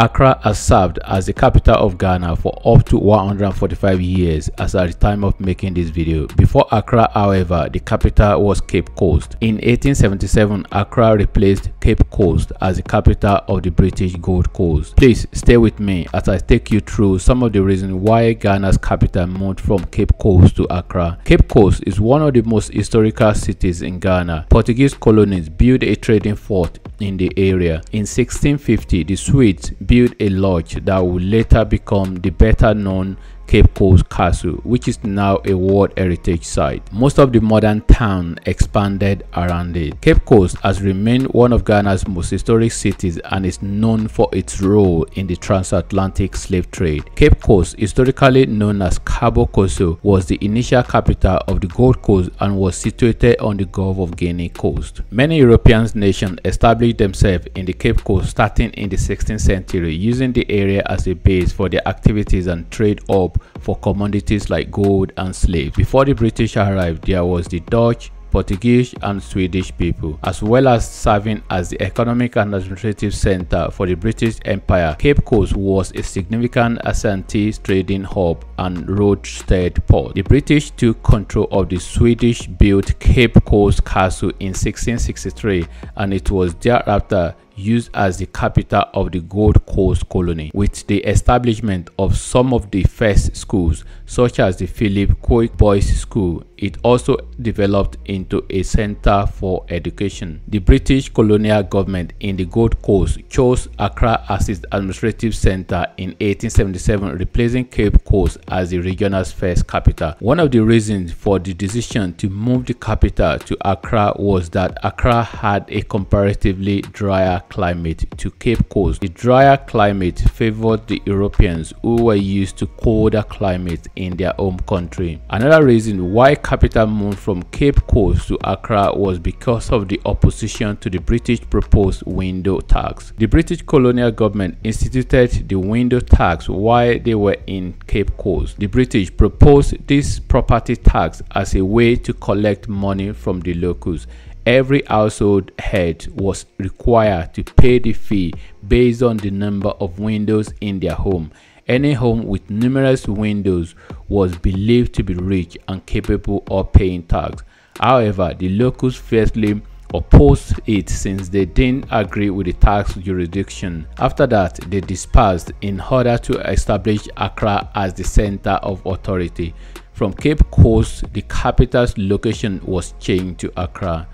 Accra has served as the capital of Ghana for up to 145 years as at the time of making this video. Before Accra, however, the capital was Cape Coast. In 1877, Accra replaced Cape Coast as the capital of the British Gold Coast. Please stay with me as I take you through some of the reasons why Ghana's capital moved from Cape Coast to Accra. Cape Coast is one of the most historical cities in Ghana. Portuguese colonists built a trading fort in the area. In 1650, the Swedes built a lodge that would later become the better known Cape Coast Castle, which is now a World Heritage Site. Most of the modern town expanded around it. Cape Coast has remained one of Ghana's most historic cities and is known for its role in the transatlantic slave trade. Cape Coast, historically known as Cabo Corso, was the initial capital of the Gold Coast and was situated on the Gulf of Guinea coast. Many European nations established themselves in the Cape Coast starting in the 16th century, using the area as a base for their activities and trade hub for commodities like gold and slaves. Before the British arrived, there was the Dutch, Portuguese and Swedish people, as well as serving as the economic and administrative center for the British Empire. Cape Coast was a significant Ashanti trading hub and roadstead port. The British took control of the Swedish-built Cape Coast Castle in 1663 and it was thereafter used as the capital of the Gold Coast colony, with the establishment of some of the first schools, such as the Philip Quaque Boys School. It also developed into a center for education. The British colonial government in the Gold Coast chose Accra as its administrative center in 1877, replacing Cape Coast as the regional's first capital. One of the reasons for the decision to move the capital to Accra was that Accra had a comparatively drier climate to Cape Coast. The drier climate favored the Europeans who were used to colder climate in their home country. Another reason why capital moved from Cape Coast to Accra was because of the opposition to the British proposed window tax. The British colonial government instituted the window tax while they were in Cape Coast. The British proposed this property tax as a way to collect money from the locals every household head was required to pay the fee based on the number of windows in their home. Any home with numerous windows was believed to be rich and capable of paying tax. However, the locals fiercely opposed it since they didn't agree with the tax jurisdiction. After that, they dispersed in order to establish Accra as the center of authority. From Cape Coast, the capital's location was changed to Accra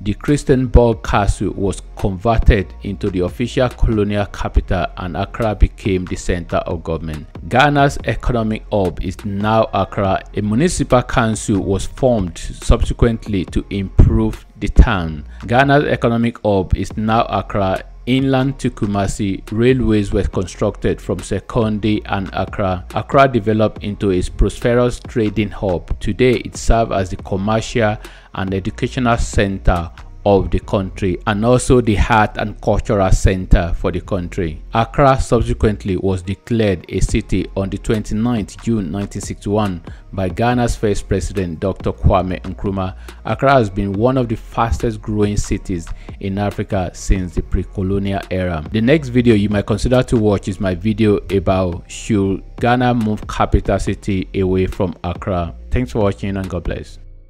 the Christiansborg Castle was converted into the official colonial capital and Accra became the center of government. Ghana's economic hub is now Accra. A municipal council was formed subsequently to improve the town. Ghana's economic hub is now Accra Inland to Kumasi, railways were constructed from Sekondi and Accra. Accra developed into a prosperous trading hub. Today, it serves as the commercial and educational center of the country and also the heart and cultural center for the country. Accra subsequently was declared a city on the 29th June 1961 by Ghana's first president Dr. Kwame Nkrumah. Accra has been one of the fastest growing cities in Africa since the pre-colonial era. The next video you might consider to watch is my video about should Ghana move capital city away from Accra. Thanks for watching and God bless.